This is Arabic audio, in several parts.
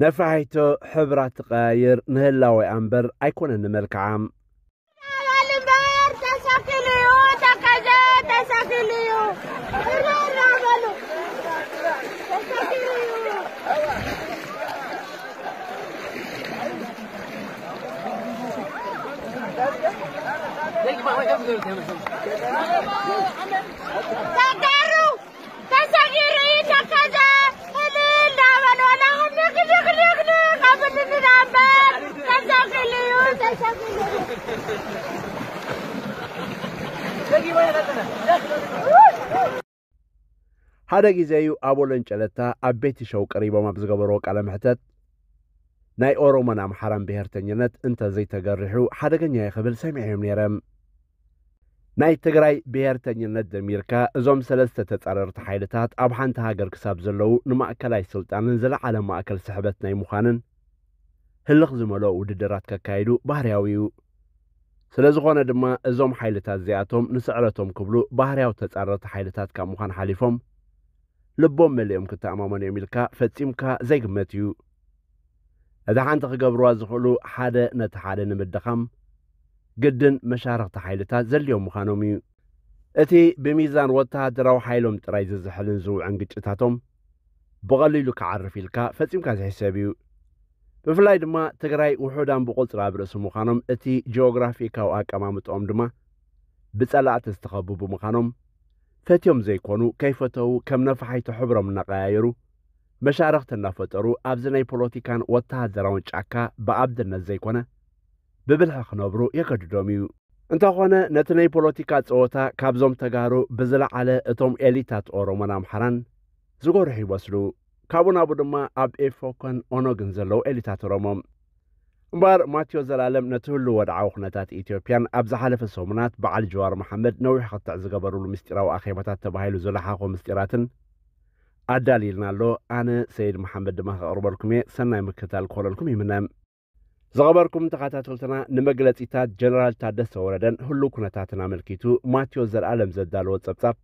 نفعيتو حبرة غاير نهلاوي أمبر أيكون الملك عام Take ሓደ ግዜ እዩ ኣብ ወሎን ጨለታ ዓበይቲ ሸው ቀሪቦም ኣብ ዝገበርዎ ቃለ ምሕተት ናይ ኦሮሞን ኣምሓራን ብሄርተኝነት እንተዘይተገሪሑ ሓደገኛ ይኽብል ሰሚዐዮም ነይረ ናይ ትግራይ ብሄርተኝነት ደሚርካ እዞም ሰለስተ ተጻረርቲ ሓይልታት ኣብ ሓንቲ ሃገር ክሳብ ዘለዉ ንማእከላይ ስልጣንን ዘለዓለ ማእከል ስሕበት ናይ ምዃንን ህልኽ ዝመሎ ውድድራት ከካይዱ ባህርያዊ እዩ ስለ ዝኾነ ድማ እዞም ሓይልታት እዚኣቶም ንስዕረቶም ክብሉ ባህርያዊ ተጻረርቲ ሓይልታት ካብ ምዃን ሓሊፎም ልቦም መሊኦም ክትኣማመኑ እዮም ኢልካ ፈጺምካ ዘይግመት እዩ እቲ ሓንቲ ክገብርዋ ዝኽእሉ ሓደ ነቲ ሓደ ንምድኻም ግድን መሻርክቲ ሓይልታት ዘድልዮም ምዃኖም እዩ እቲ ብሚዛን ወተሃደራዊ ሓይሎም ጥራይ ዝዝሕልን ዝውዕን ግጭታቶም ብቐሊሉ ክዓርፍ ኢልካ ፈጺምካ ዝሕሰብ እዩ ብፍላይ ድማ ትግራይ ውሑዳን ብቁፅሪ ኣብ ርእሲ ምዃኖም እቲ ጂኦግራፊካዊ ኣቀማምጥኦም ድማ ብጸላእቲ ዝተኸብቡ ምዃኖም ፈትዮም ዘይኮኑ ከይፈተው ከም ነፋሓይቲ ሕብሮም እናቀያየሩ መሻርክቲ እናፈጠሩ ኣብዚ ናይ ፖለቲካን ወተሃደራውን ጫካ ብኣብድነት ዘይኮነ ብብልሒ ክነብሩ የገድዶም እዩ እንተኾነ ነቲ ናይ ፖለቲካ ፀወታ ካብዞም ተጋሩ ብዝለዓለ እቶም ኤሊታት ኦሮሞን ኣምሓራን ዝጐርሑ ይመስሉ ካብኡ ናብኡ ድማ ኣብ ኤፎኮን ኦኖግን ዘለዉ ኤሊታት ሮሞም እምበር ማቴዎ ዘላለም ነቲ ህሉ ወድዓዊ ኩነታት ኢትዮጵያን ኣብ ዝሓለፈ ሰሙናት በዓል ጀዋር መሓመድ ነዊሕ ክትዕ ዝገበርሉ ምስጢራዊ ኣኼባታት ተባሂሉ ዝለሓኾ ምስጢራትን ኣዳሊልና ኣሎ ኣነ ሰይድ መሓመድ ድማ ከቕርበልኩም እየ ሰናይ ምክታል ክኾነልኩም ይምነም ዝቐበርኩም ተኸታተልትና ንመግለፂታት ጀነራል ታደሰ ወረደን ህሉ ኩነታትን ኣመልኪቱ ማቴዎስ ዘለኣለም ዘዳለዎ ጸብጻብ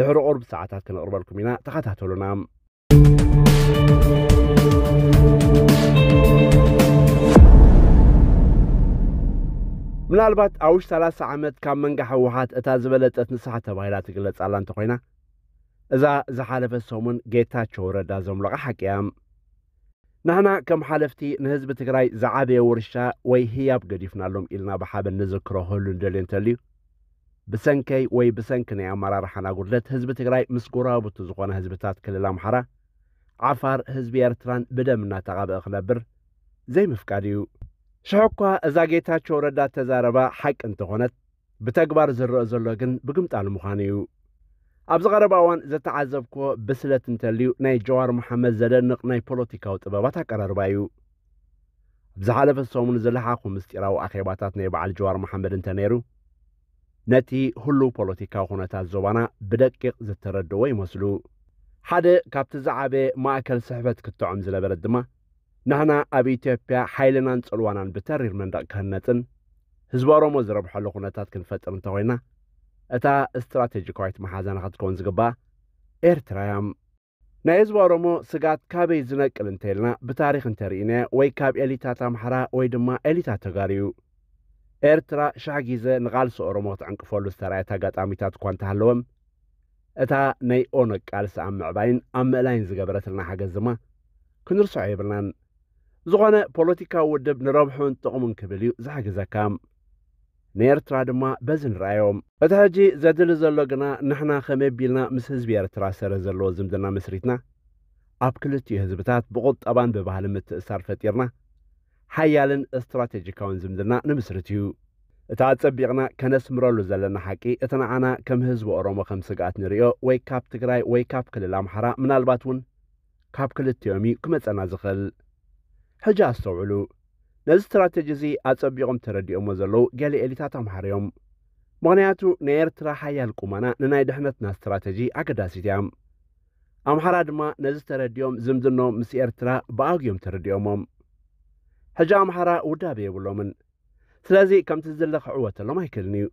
ድሕሪ ቁርብ ሰዓታት ክንቕርበልኩም ኢና ተኸታተሉና ምናልባት ኣብ ውሽጢ 30 ዓመት ካብ መንጋ ሕወሓት እታ ዝበለጠት ንስሓ ተባሂላ ትግለጽ ኣላ እንተ ኮይና እዛ ዝሓለፈ ሰሙን ጌታቸው ረዳ ዘምሎቓ ሓቂ እያ ንሕና ከም ሓለፍቲ ንህዝቢ ትግራይ ዝዓበየ ውርሻ ወይ ህያብ ገዲፍናሎም ኢልና ብሓበን ንዝክሮ ክህሉ ንደልዩ እንተልዩ ብሰንከይ ወይ ብሰንኪ ናይ ኣመራርሓና ጉድለት ህዝቢ ትግራይ ምስ ጎራብቱ ዝኾነ ህዝብታት ክልል ኣምሓራ عفار هزبي ارتران بدمنا تغابي اخنبر زي مفكاريو شحوكوا ازاقيتا چوردا تزاربا حق انتغونت بتاقبار زر ازرلوغن بقمت المخانيو ابزغارب اوان زتا عزبكو بسلت انتليو ناي جوار محمد زلنق ناي بولوتيكاو تباباتا قرار بايو بزحالف السومن زلحاقو مستيراو اخيباتات ناي بعال جوار محمد انتنيرو نتي هلو بولوتيكاو خونتا زوانا بدكيق زتردوي مسلو ሓደ ካብቲ ዝዓበየ ማእከል ስሕበት ክትዕም ዝነበረት ድማ ንሕና ኣብ ኢትዮጵያ ሓይልናን ፅልዋናን ብተሪር መንደቕ ክህነፅን ህዝቢ ኦሮሞ ዝረብሐሉ ኩነታት ክንፈጥር እንተኮይና እታ እስትራቴጂካዊት መሓዘና ክትከውን ዝግባእ ኤርትራያም ናይ ህዝቢ ኦሮሞ ስጋት ካበይ ዝነቅል እንተይልና ብታሪክ እንተርኢነ ወይ ካብ ኤሊታት ኣምሓራ ወይ ድማ ኤሊታት ተጋር እዩ ኤርትራ ሻሕ ግዜ ንቓልሲ ኦሮሞ ክትዕንቅፈሉ ዝተረኣየት ኣጋጣሚታት እኳ እንተሃለወም እታ ናይ ኦነግ ቃልሲ ኣብ ምዕባይን ኣብ ምእላይን ዝገበረትልና ሓገዝ ድማ ክንርስዖ የብልናን ዝኾነ ፖለቲካዊ ውድብ ንረብሑን ጥቕሙን ክብል እዩ ዝሓግዘካም ንኤርትራ ድማ በዚ ንረኣዮም እቲ ሕጂ ዘድሊ ዘሎ ግና ንሕና ከመይ ኣቢልና ምስ ህዝቢ ኤርትራ ሰረ ዘለዎ ዝምድና መስሪትና ኣብ ክልቲኡ ህዝብታት ብቑጠባን ብባህሊ ምትእሳር ፈጢርና ሓያልን እስትራቴጂካውን ዝምድና ንምስርት እዩ እቲ ኣጸቢቕና ከነስምረሉ ዘለና ሓቂ እቲ ንዓና ከም ህዝቢ ኦሮሞ ከም ስግኣት ንሪኦ ወይ ካብ ትግራይ ወይ ካብ ክልል ኣምሓራ ምናልባት እውን ካብ ክልቲኦም እዩ ክመፀና ዝኽእል ሕጂ ኣስተውዕሉ ነዚ ስትራቴጂ እዚ ኣጸቢቖም ተረዲኦሞ ዘለዉ ገለ ኤሊታት ኣምሓርዮም ምክንያቱ ናይ ኤርትራ ሓያል ቁመና ንናይ ድሕነትና ስትራቴጂ ኣገዳሲት እያ ኣምሓራ ድማ ነዚ ተረዲኦም ዝምድኖም ምስ ኤርትራ ብኣግዮም ተረዲኦሞም ሕጂ ኣምሓራ ውዳበ የብሎምን سلازي كم تزلخ عوة لما يكلني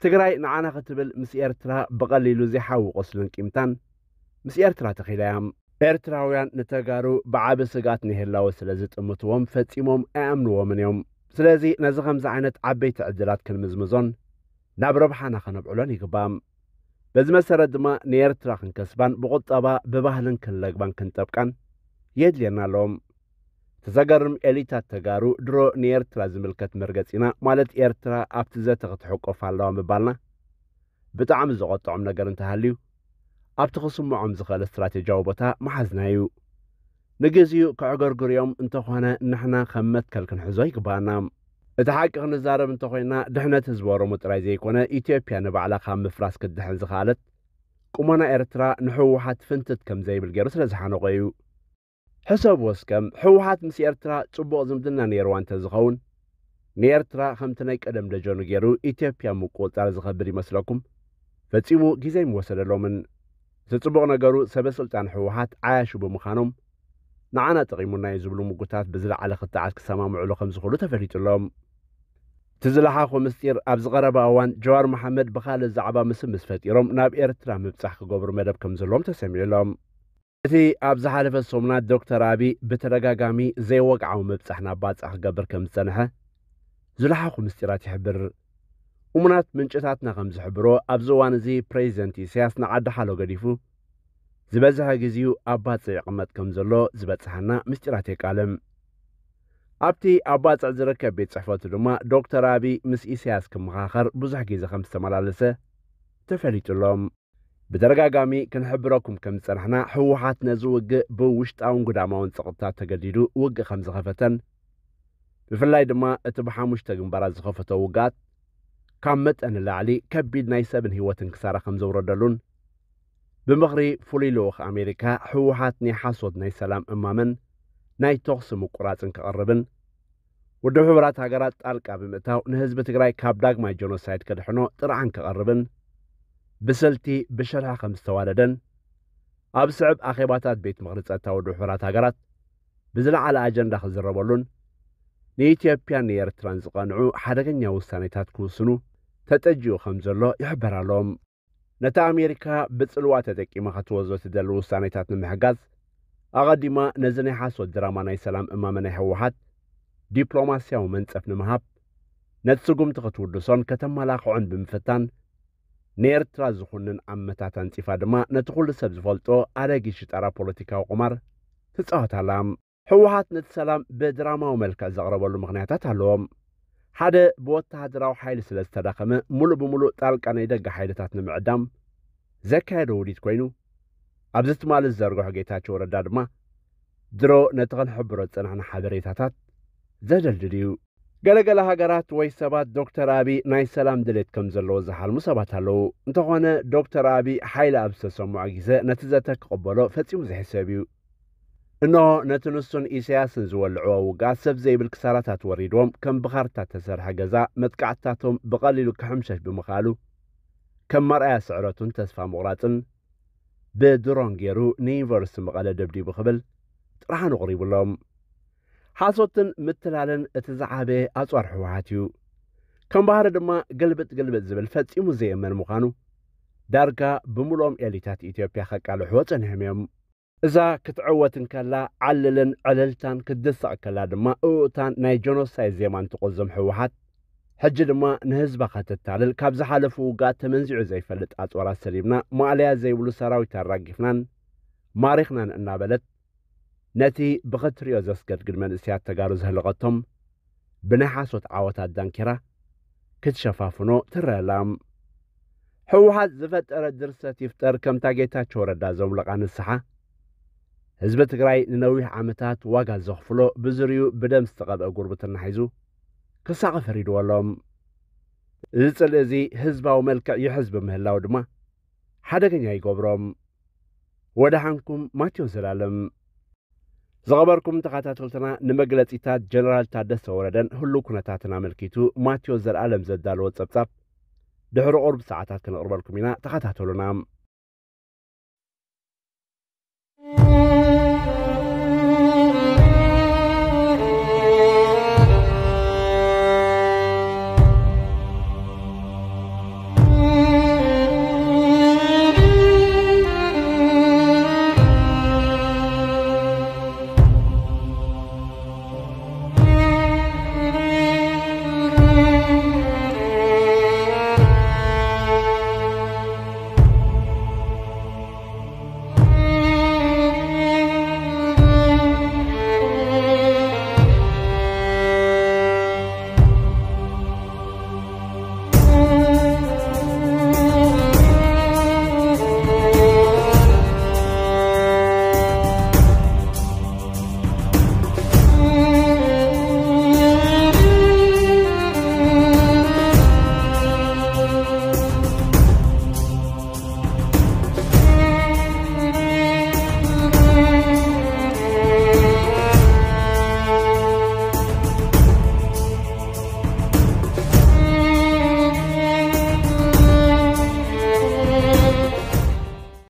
تقرأي نعانا قتبل مسير ترا بغليلو زيحاو قسلن كيمتان مسير ترا تخيلهم ارتراويان نتاقارو بعاب سقات نهلاو سلازت امتوهم فتيموم اعملوه من يوم سلازي نزغم زعينت عبي تعدلات كالمزمزون نابرو بحانا خنبعولان يقبام بز مسرد ما نيرتراخن كسبان بغطابا ببهلن كلاقبان كنتبكان يدلينا لوم تزاجرم إليتا تجارو درو نيرترا زملكة مرجتنا مالت إيرترا أبتزة تغتحق فعلا مبالنا بتعم زغط عم نجرن تهليو أبتخصم معم زخال استراتيجية وبتا محزنايو نجزيو كعقرقر يوم انتخونا نحنا خمت كلكن حزايك بانا እቲ ሓቂ ክንዛረብ እንተኮይና ድሕነት ህዝቢ ኦሮሞ ጥራይ ዘይኮነ ኢትዮጵያ ንባዕላ ካብ ምፍራስ ክድሕን ዝኽኣለት ቁመና ኤርትራ ንሕወሓት ፍንትት ከም ዘይብል ገይሩ ስለ ዝሓነቆ እዩ حساب وسكم حوحات مسيرترا تبو زمدنا نيروان تزغون نيرترا خمتنايك ادم دجونو جيرو ايتيبيا مقول تارز غبري مسلكم فتسيمو جيزي موسر لومن ستبوغنا جارو سبسلتان حوحات عاشو بمخانوم نعانا تقيمونا يزبلو مقوتات بزلع على خطاعات كسامة معلو خمس خلو تفريت اللوم تزلحا خو مستير ابز غرب اوان جوار محمد بخال الزعبا مسمس فتيروم ناب ايرترا مبتحق قبر مدب كمزلوم تسامي اللوم እቲ ኣብ ዝሓለፈ ሰሙና ዶክተር ኣብ ብተደጋጋሚ ዘይወግዓዊ ምብፃሕ ናብ ባፃ ክገብር ከም ዝፀንሐ ዝለሓኹ ምስጢራት ይሕብር እሙናት ምንጭታትና ከም ዝሕብሮ ኣብዚ እዋን እዚ ፕሬዚደንት እስያስ ንዓዲ ሓሎ ገዲፉ ዝበዝሐ ግዜኡ ኣብ ባፅዕ ይቕመጥ ከም ዘሎ ዝበፅሐና ምስጢራት የቃልም ኣብቲ ኣብ ባፅዕ ዝርከብ ቤት ፅሕፈቱ ድማ ዶክተር ኣብ ምስ እስያስ ክመኻኸር ብዙሕ ግዜ ከም ዝተመላለሰ ተፈሊጡሎም ብተደጋጋሚ ክንሕብረኩም ከም ዝፀናሕና ሕወሓት ነዚ ውግእ ብውሽጣውን ጉዳማውን ፀቕጥታት ተገዲዱ ውግእ ከም ዝኸፈተን ብፍላይ ድማ እቲ ብሓሙሽተ ግንባራት ዝኸፈቶ ውጋት ካብ መጠን ላዕሊ ከቢድ ናይ ሰብን ህይወትን ክሳራ ከም ዘውረደሉን ብምኽሪ ፍሉይ ልኡኽ ኣሜሪካ ሕወሓት ናይ ሓሶት ናይ ሰላም እማምን ናይ ተኽሲ ምቁራፅን ክቐርብን ውድብ ሕቡራት ሃገራት ጣልቃ ብምእታው ንህዝቢ ትግራይ ካብ ዳግማይ ጀኖሳይድ ከድሕኖ ጥርዓን ክቐርብን بسلتي بشرها خمستواردن أب سعب أخيباتات بيت مغرس ساتاود وحورات هاقرات بزلع على أجندة خزر ربولون نيتيابيا نير ترانز قانعو حدقن يو سانيتات كوسنو تتجيو خمزلو يحبر لوم نتا أمريكا بسلواتة تكي ما خطوزو تدلو سانيتات نمحقاز أغادي ما نزني حاسو الدراماني سلام إما مني حووحات دبلوماسيا ومنتف نمحاب نتسقوم تغطور دوسون كتم ملاقعون بمفتان ንኤርትራ ዝኾንን ኣመታት ኣንጺፋ ድማ ነቲ ዅሉ ሰብ ዝፈልጦ ኣደጊሽ ጣራ ፖለቲካዊ ቁማር ትፃወታላ ሕወሓት ነቲ ሰላም ብድራማዊ መልክዕ ዘቕረበሉ ምኽንያታት ኣለዎም ሓደ ብወተሃደራዊ ሓይሊ ስለ ዝተዳኸመ ሙሉእ ብምሉእ ጣልቃ ናይ ደገ ሓይልታት ንምዕዳም ዘካየደ ውዲድ ኮይኑ ኣብዚ ትማሊ ዝዘርግሖ ጌታቸው ረዳ ድማ ድሮ ነቲ ኸንሕብሮ ዝፅንሕና ሓበሬታታት ዘደልድል እዩ ገለገለ ሃገራት ወይ ሰባት ዶክተር ኣብዪ ናይ ሰላም ድሌት ከም ዘለዎ ዝሓልሙ ሰባት ኣለዉ እንተኾነ ዶክተር ኣብዪ ሓይሊ ኣብ ዝተሰምዖ ግዜ ነቲ ዘተ ክቕበሎ ፈጺሙ ዝሕሰብ እዩ እንሆ ነቲ ንሱን ኢሳያስን ዝበልዕዎ ውጋት ሰብ ዘይብል ክሳራታት ወሪድዎም ከም ብኻርታት ተሰርሐ ገዛ መጥቃዕትታቶም ብቐሊሉ ክሕምሸሽ ብምኻሉ ከም መርኣያ ስዕረቱን ተስፋ ምቑራፅን ብድሮን ገይሩ ንዩኒቨርስቲ መቐለ ደብዲቡ ክብል ጥራሕ ንቕሪቡሎም ሓሶትን ምትላልን እቲ ዝዓበየ ኣፅዋር ሕወሓት እዩ ከም ባህሪ ድማ ገልብጥ ገልብጥ ዝብል ፈጺሙ ዘየመን ምዃኑ ዳርጋ ብምሉኦም ኤሊታት ኢትዮጵያ ኸቃልሑ ወፅንሕም እዮም እዛ ክትዕወትን ከላ ዓልልን ዕልልታን ክትድስቕ ከላ ድማ እኡታን ናይ ጀኖሳይድ ዜማ እንትቆዘም ሕወሓት ሕጂ ድማ ንህዝባ ኸትታልል ካብ ዝሓለፉ ውጋት ተመንዚዑ ዘይፈልጥ ኣፅዋራት ሰሪብና ማዕልያ ዘይብሉ ሰራዊት ኣራጊፍናን ማሪኽናን እናበለት ነቲ ብኽትሪዮ ዘስገድግድ መንእስያት ተጋሩ ዘህለቐቶም ብናይ ሓሶት ዓወታት ዳንኪራ ክትሸፋፍኖ ትረአላ ሕወሓት ዝፈጠረ ድርሰት ይፍጠር ከምታ ጌታቸው ረዳ ዘምለቓ ንስሓ ህዝቢ ትግራይ ንነዊሕ ዓመታት ዋጋ ዘኽፍሎ ብዝርዩ ብደም ዝተቐብአ ጉርብትና ሒዙ ክሳቕ ፈሪድዎ ኣሎም እዚ ጽልእ እዚ ህዝባዊ መልክዕ ይሕዝቢ ምህላው ድማ ሓደገኛ ይገብሮም ወደ ሓንኩም ማቴዎ ዘላለም ዝቐበርኩም ተኸታተልትና ንመግለፂታት ጀነራል ታደሰ ወረደን ህሉ ኩነታትን ኣመልኪቱ ማቴዎስ ዘለኣለም ዘዳለዎ ጸብጻብ ድሕሪ ቁርብ ሰዓታት ክነቕርበልኩም ኢና ተኸታተሉና